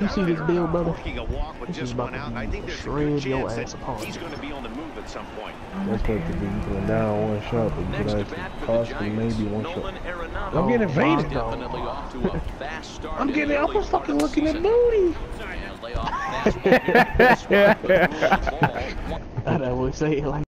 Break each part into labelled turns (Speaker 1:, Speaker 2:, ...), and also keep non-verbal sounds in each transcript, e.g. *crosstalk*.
Speaker 1: You see this bill, brother?
Speaker 2: Working a walk with
Speaker 1: This is about
Speaker 2: one out.
Speaker 1: to
Speaker 2: I think there's a
Speaker 1: shred
Speaker 2: good
Speaker 1: your
Speaker 2: chance
Speaker 1: ass
Speaker 2: that
Speaker 1: apart.
Speaker 2: he's going to be on the move at some point.
Speaker 3: That's what to be going down one shot, but
Speaker 4: Next
Speaker 3: could
Speaker 4: to
Speaker 3: actually
Speaker 4: bat for the
Speaker 3: possibly
Speaker 4: Giants,
Speaker 3: maybe one
Speaker 4: Nolan
Speaker 3: shot.
Speaker 4: Arenado.
Speaker 3: I'm getting invaded.
Speaker 4: Definitely off to a *laughs* fast start.
Speaker 3: I'm getting,
Speaker 4: the I'm
Speaker 3: fucking looking at
Speaker 4: season.
Speaker 3: booty.
Speaker 4: And lay off fastball here in the spot, but threw the ball.
Speaker 1: I would say it like.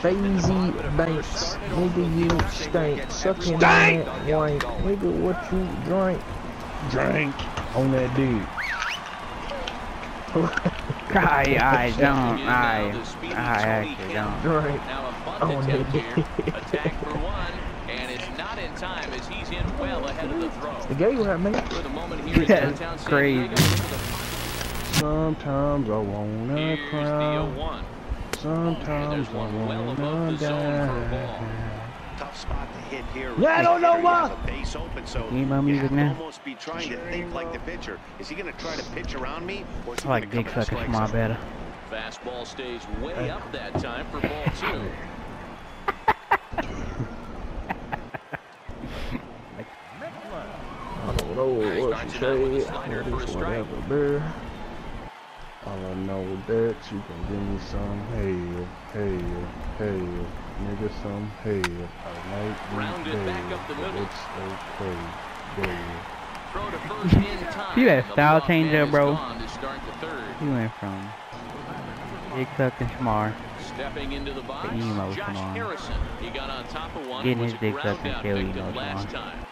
Speaker 1: Fazy Banks, nigga, you stink. Sucking
Speaker 3: Stink!
Speaker 1: that wank, nigga, what you drink?
Speaker 3: Drink on that dude. *laughs*
Speaker 5: I, I *laughs* don't. I,
Speaker 4: now, the speedy
Speaker 5: I actually don't.
Speaker 1: Drink.
Speaker 4: Now a bunt attempt
Speaker 1: no.
Speaker 4: here. Attack for one, and it's not in time as he's in well ahead of the throw.
Speaker 1: The gay right, man.
Speaker 4: For the moment here *laughs* in
Speaker 5: That's crazy.
Speaker 4: Diego, look at the
Speaker 3: Sometimes I wanna
Speaker 4: Here's
Speaker 3: cry.
Speaker 4: 0-1.
Speaker 3: Sometimes
Speaker 4: There's
Speaker 3: I
Speaker 4: one well above the zone for a ball.
Speaker 2: Tough spot to hit here.
Speaker 3: Yeah, I don't know
Speaker 2: You
Speaker 3: why.
Speaker 2: have base open, so
Speaker 5: Need my
Speaker 2: you
Speaker 5: music
Speaker 2: have to
Speaker 5: now?
Speaker 2: almost be trying to think like the pitcher. Is he going to try to pitch around me, or is he
Speaker 5: I like
Speaker 2: gonna
Speaker 5: dick
Speaker 2: come in
Speaker 5: sucking
Speaker 2: strike
Speaker 5: from my better.
Speaker 4: Fastball stays way up that time for ball two. *laughs*
Speaker 1: I don't know what you
Speaker 4: Starts it out with a
Speaker 1: say.
Speaker 4: slider
Speaker 1: It
Speaker 4: for a
Speaker 1: is whatever, bruh.
Speaker 3: All I know that you can give me some hell, hell, hell, nigga some hell. I might be
Speaker 4: Rounded
Speaker 3: dead,
Speaker 4: back up the
Speaker 3: but
Speaker 4: middle.
Speaker 3: it's okay, dead.
Speaker 4: Throw to *laughs* first in time.
Speaker 5: See that
Speaker 4: The
Speaker 5: style
Speaker 4: leadoff
Speaker 5: change
Speaker 4: man
Speaker 5: there,
Speaker 4: is
Speaker 5: bro?
Speaker 4: gone to start the third.
Speaker 5: He went from dick sucking Shamar.
Speaker 4: Stepping into the box,
Speaker 5: emo
Speaker 4: Josh
Speaker 5: come on.
Speaker 4: Harrison. He got on top of one.
Speaker 5: Getting his
Speaker 4: a
Speaker 5: dick
Speaker 4: ground
Speaker 5: and kill emo come
Speaker 4: last
Speaker 5: on.
Speaker 4: time.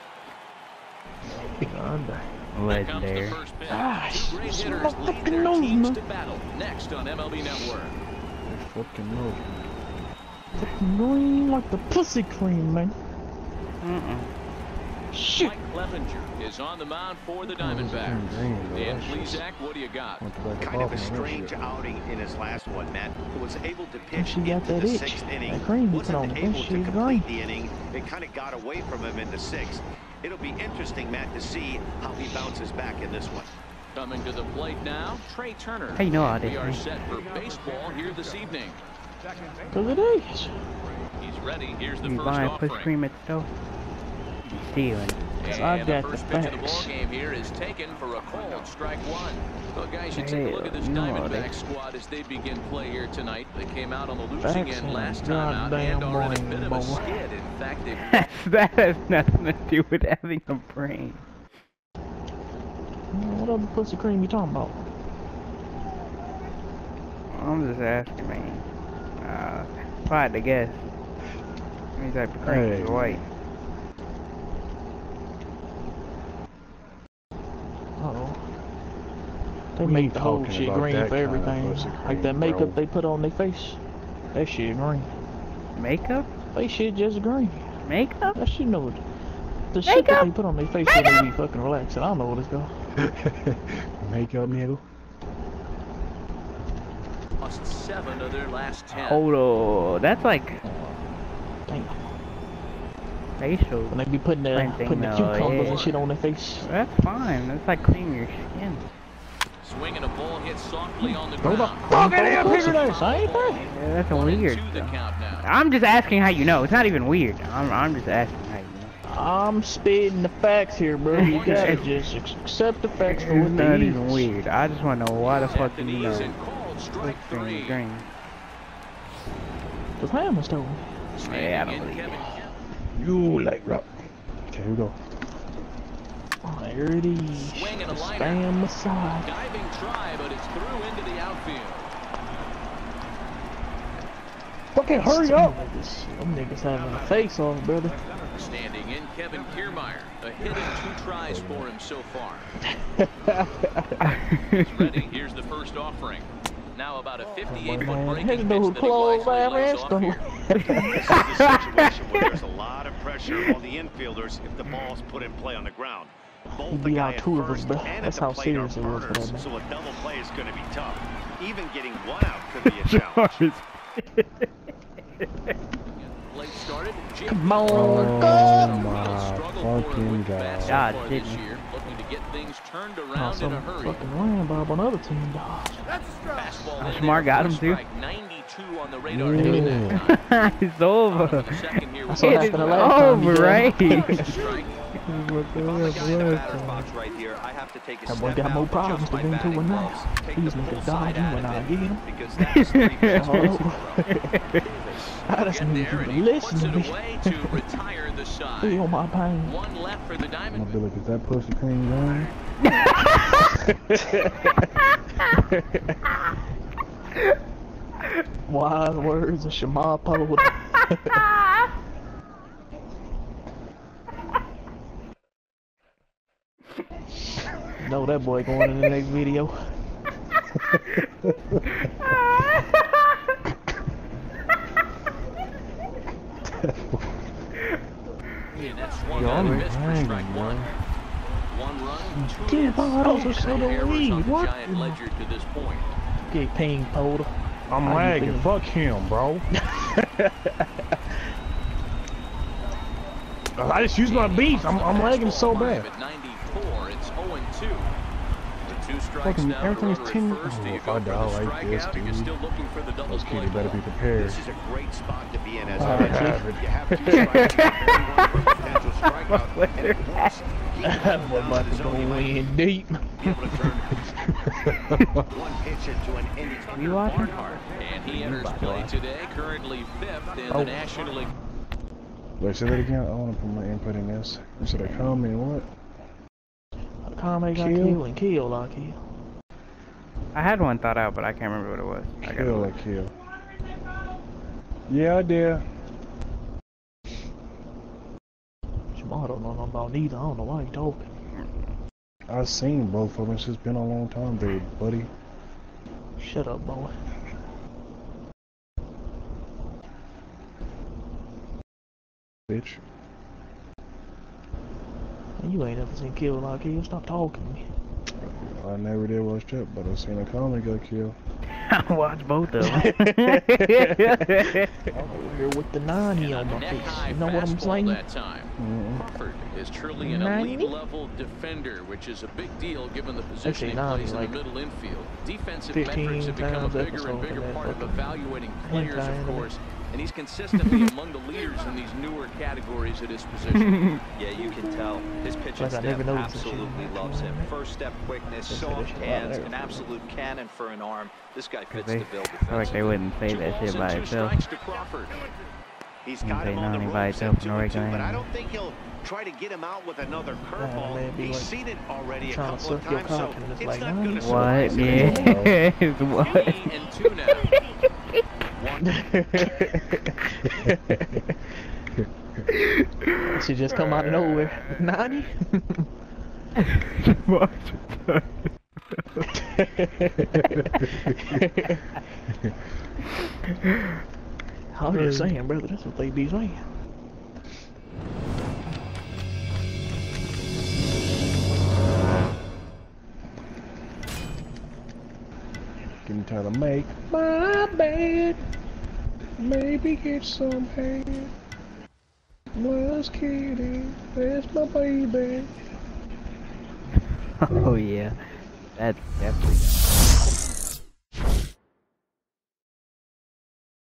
Speaker 1: God damn.
Speaker 4: Here comes the
Speaker 5: Legendary.
Speaker 1: Ah,
Speaker 4: Two great
Speaker 1: it's
Speaker 4: hitters
Speaker 1: my
Speaker 4: lead
Speaker 1: fucking
Speaker 4: their
Speaker 1: man.
Speaker 4: to battle. Next on MLB Network.
Speaker 3: It's fucking no.
Speaker 1: Green like the pussy cream, man.
Speaker 5: Mm-mm.
Speaker 1: Shit.
Speaker 4: Mike Clevinger is on the mound for the
Speaker 3: Oh,
Speaker 4: Diamondbacks.
Speaker 3: green, though.
Speaker 4: Dan
Speaker 3: That
Speaker 4: what do you got?
Speaker 3: Went to like
Speaker 2: Kind of a
Speaker 3: coffin on that
Speaker 2: strange
Speaker 3: shit.
Speaker 2: outing in his last one, Matt. Was able to pitch
Speaker 1: she got
Speaker 2: into
Speaker 1: that
Speaker 2: the
Speaker 1: itch.
Speaker 2: sixth inning.
Speaker 1: That cream you put
Speaker 2: Wasn't
Speaker 1: on it. That
Speaker 2: able to complete the inning. It kind of got away from him in the sixth. It'll be interesting, Matt, to see how he bounces back in this one.
Speaker 4: Coming to the plate now, Trea Turner.
Speaker 5: How you know all
Speaker 4: We are set for baseball here this evening.
Speaker 1: Cause it is.
Speaker 4: He's ready. Here's the
Speaker 5: You
Speaker 4: first
Speaker 5: buying
Speaker 4: offering.
Speaker 5: push cream at the store? You stealing.
Speaker 4: And
Speaker 1: I
Speaker 4: the
Speaker 1: got the
Speaker 4: first pitch of the ball
Speaker 1: facts.
Speaker 4: game here is taken for a cold strike one. Well, guys, you take a look at this
Speaker 5: Hell no,
Speaker 4: Diamondback squad as they begin play here tonight. They came out on the losing
Speaker 1: Facts
Speaker 4: end last time out and
Speaker 1: goddamn
Speaker 4: are in a
Speaker 1: brain,
Speaker 4: bit of a skid. In fact, *laughs* they've
Speaker 5: that has nothing to do with having a brain.
Speaker 1: What other pussy cream you talking about?
Speaker 5: I'm just asking, man. Uh, if I had to guess, any type of cream
Speaker 3: Hey.
Speaker 5: is white.
Speaker 1: Uh oh. They
Speaker 3: We
Speaker 1: make the whole shit green for everything.
Speaker 3: pussy
Speaker 1: like that makeup
Speaker 3: bro.
Speaker 1: they put on their face. That shit green.
Speaker 5: Makeup?
Speaker 1: They shit just green.
Speaker 5: Makeup?
Speaker 1: That shit know it. The shit that
Speaker 5: Makeup?
Speaker 1: they put on their face when they be fucking relaxing. I don't know what it's called. *laughs*
Speaker 3: Makeup, nigga.
Speaker 4: lost seven of their last ten.
Speaker 5: Hold on. That's like
Speaker 1: Damn.
Speaker 5: facial.
Speaker 1: When they be putting the putting the cucumbers
Speaker 5: yeah.
Speaker 1: and shit on their face.
Speaker 5: That's fine. That's like cleaning your skin.
Speaker 4: Swinging a ball hit softly on the ground.
Speaker 3: fuck out of here,
Speaker 1: Pussy
Speaker 3: Peter
Speaker 1: face, I ain't there.
Speaker 5: Yeah, that's
Speaker 4: One and
Speaker 5: weird.
Speaker 4: two the
Speaker 5: though.
Speaker 4: count now.
Speaker 5: I'm just asking how you know. It's not even weird. I'm, I'm just asking how you know.
Speaker 1: I'm spitting the facts here, bro. You gotta just accept the facts for
Speaker 5: It's
Speaker 1: what they
Speaker 5: not even weird. I just want to know why the fuck do you know.
Speaker 4: Anthony's in called strike
Speaker 5: Push
Speaker 4: three.
Speaker 5: is green.
Speaker 1: The hammer's told.
Speaker 5: Yeah, I don't
Speaker 4: Standing
Speaker 5: believe
Speaker 4: Kevin
Speaker 5: it.
Speaker 4: Kemp.
Speaker 3: You like rock. Okay, here we go.
Speaker 1: There it is.
Speaker 4: Swing and a
Speaker 1: The
Speaker 4: liner.
Speaker 1: Spam Messiah.
Speaker 4: Diving try, but it's through into the outfield.
Speaker 3: Fucking hurry up!
Speaker 1: Them niggas, them niggas having a face off, brother.
Speaker 4: Standing in Kevin Kiermaier. A hit and two tries for him so far. *laughs* He's ready. Here's the first offering. Now about a 58 foot
Speaker 1: Man,
Speaker 4: breaking
Speaker 1: here's
Speaker 4: pitch
Speaker 1: no
Speaker 4: that he
Speaker 1: clothes,
Speaker 4: wisely
Speaker 1: man.
Speaker 4: lays
Speaker 1: Let's
Speaker 4: off
Speaker 1: go.
Speaker 4: here. *laughs*
Speaker 2: This is a situation where there's a lot of pressure on the infielders if the ball's put in play on the ground. Both
Speaker 1: He
Speaker 2: the
Speaker 1: beat
Speaker 2: guy
Speaker 1: out two of us,
Speaker 2: first
Speaker 1: bro. That's how serious it was for that man.
Speaker 2: so a double play is going to be tough. Even getting one out could be a *laughs* challenge.
Speaker 4: Late started.
Speaker 1: Come on,
Speaker 3: Oh
Speaker 1: go!
Speaker 3: My
Speaker 4: struggle
Speaker 3: fucking god.
Speaker 5: God,
Speaker 4: far
Speaker 5: didn't
Speaker 4: this year, looking to get things turned
Speaker 1: Oh,
Speaker 4: around in
Speaker 1: some
Speaker 4: a hurry.
Speaker 1: fucking ram bob on other team dogs.
Speaker 4: Fastball in
Speaker 5: Smart
Speaker 4: there
Speaker 5: got
Speaker 4: for
Speaker 5: him, too.
Speaker 4: 92 on the radar
Speaker 3: Yeah.
Speaker 4: taking that time. *laughs*
Speaker 5: it's over.
Speaker 4: Bottom of the second here
Speaker 1: That's
Speaker 4: with
Speaker 1: what
Speaker 5: It is
Speaker 1: happened the last time you *laughs*
Speaker 5: over, right?
Speaker 1: It.
Speaker 4: strike.
Speaker 6: I'm the guy in the batter's box right here, I have to take
Speaker 1: That boy got more problems
Speaker 6: adjust my
Speaker 1: to do
Speaker 6: batting
Speaker 1: to him now.
Speaker 6: gloves, take
Speaker 1: These
Speaker 6: the
Speaker 1: niggas
Speaker 6: side
Speaker 1: when I get him.
Speaker 6: because that's three fastballs in a row.
Speaker 1: I just need you to *laughs* listen to me.
Speaker 4: away to retire.
Speaker 1: Feel my pain.
Speaker 4: One left for the
Speaker 3: I'm gonna
Speaker 4: Diamond.
Speaker 3: be like, is that pussy clean gun? *laughs*
Speaker 1: Wise words of Shema Poda. *laughs* know that boy going in the next video.
Speaker 4: And that's one
Speaker 3: Y'all
Speaker 4: and a
Speaker 3: are
Speaker 4: miss for
Speaker 3: hanging,
Speaker 4: strike one.
Speaker 3: man.
Speaker 4: One run, two
Speaker 1: Get
Speaker 4: hits,
Speaker 1: bottles of
Speaker 4: no
Speaker 1: soda
Speaker 4: errors
Speaker 1: weed. What?
Speaker 4: Giant ledger to this point.
Speaker 1: Get ping Poda.
Speaker 3: I'm
Speaker 1: How you
Speaker 3: lagging. Fuck him, bro. *laughs* I just used my beats. I'm, I'm lagging so bad.
Speaker 4: At 94, it's 0 and 2. With two strikes
Speaker 3: Fucking
Speaker 4: down,
Speaker 3: everything's 10
Speaker 4: first.
Speaker 3: Oh, if I die like this,
Speaker 4: or you're still looking for the double
Speaker 3: Those kids better be prepared.
Speaker 2: This is a great spot to be in as
Speaker 3: I
Speaker 2: a pitcher. You have two strikes, potential *laughs* strikeout, and at he
Speaker 1: That boy about to go in deep.
Speaker 2: be able to turn *laughs* one pitch into an inning.
Speaker 5: You watching?
Speaker 4: Barnhart, and he enters play today, currently fifth in
Speaker 1: Oh.
Speaker 4: the National League.
Speaker 3: Wait, say that again. I want to put my input in this. Should I come in what?
Speaker 1: Kame got
Speaker 3: Kill.
Speaker 1: killed and killed like he.
Speaker 5: I had one thought out, but I can't remember what it was. I gotta
Speaker 3: Kill
Speaker 5: look.
Speaker 3: or kill? Yeah, I did.
Speaker 1: Shema don't know nothing about neither. I don't know why he talking.
Speaker 3: I've seen both of them. It's just been a long time, there, buddy.
Speaker 1: Shut up, boy.
Speaker 3: Bitch.
Speaker 1: You ain't ever seen kill like he. Stop talking to me.
Speaker 3: I never did watch that, but I seen a comic got killed. *laughs*
Speaker 5: I watched both of them.
Speaker 1: Over *laughs* *laughs* here with the 90 on my
Speaker 4: Neck
Speaker 1: face.
Speaker 4: high
Speaker 1: You know what I'm saying?
Speaker 4: that time.
Speaker 3: Mm-hmm.
Speaker 4: Crawford is truly an
Speaker 1: 90?
Speaker 4: elite level defender, which is a big deal given the position he
Speaker 1: 90,
Speaker 4: plays in
Speaker 1: like
Speaker 4: the middle infield. Defensive metrics have become a bigger and bigger part of evaluating players, of
Speaker 1: hentai
Speaker 4: course, and he's consistently *laughs* among the leaders in these newer categories at his position. *laughs*
Speaker 6: Yeah, you can tell. His pitching
Speaker 1: Like I
Speaker 6: staff
Speaker 1: never noticed that
Speaker 6: absolutely loves him. First step quickness, soft hands, an absolute cannon for an arm. This guy fits
Speaker 5: they
Speaker 6: the bill
Speaker 5: feel like they wouldn't say that shit by
Speaker 4: and
Speaker 5: itself.
Speaker 4: strikes to Crawford.
Speaker 2: He's got him on the
Speaker 5: 90 by
Speaker 2: ropes at two and two, but I don't think he'll try to get him out with another curveball.
Speaker 1: be
Speaker 2: He's
Speaker 1: like
Speaker 2: seen it already a couple of times, so
Speaker 1: it's like,
Speaker 2: not going to
Speaker 5: What?
Speaker 2: surprise him. *laughs*
Speaker 5: Yes. What?
Speaker 4: Three and two now.
Speaker 1: She just come out of nowhere. 90? *laughs* *laughs* I'm just saying, brother, that's what they be saying.
Speaker 3: Getting time to make my bed. Maybe get some head. Just kidding. That's my baby. *laughs*
Speaker 5: Oh yeah, that's definitely.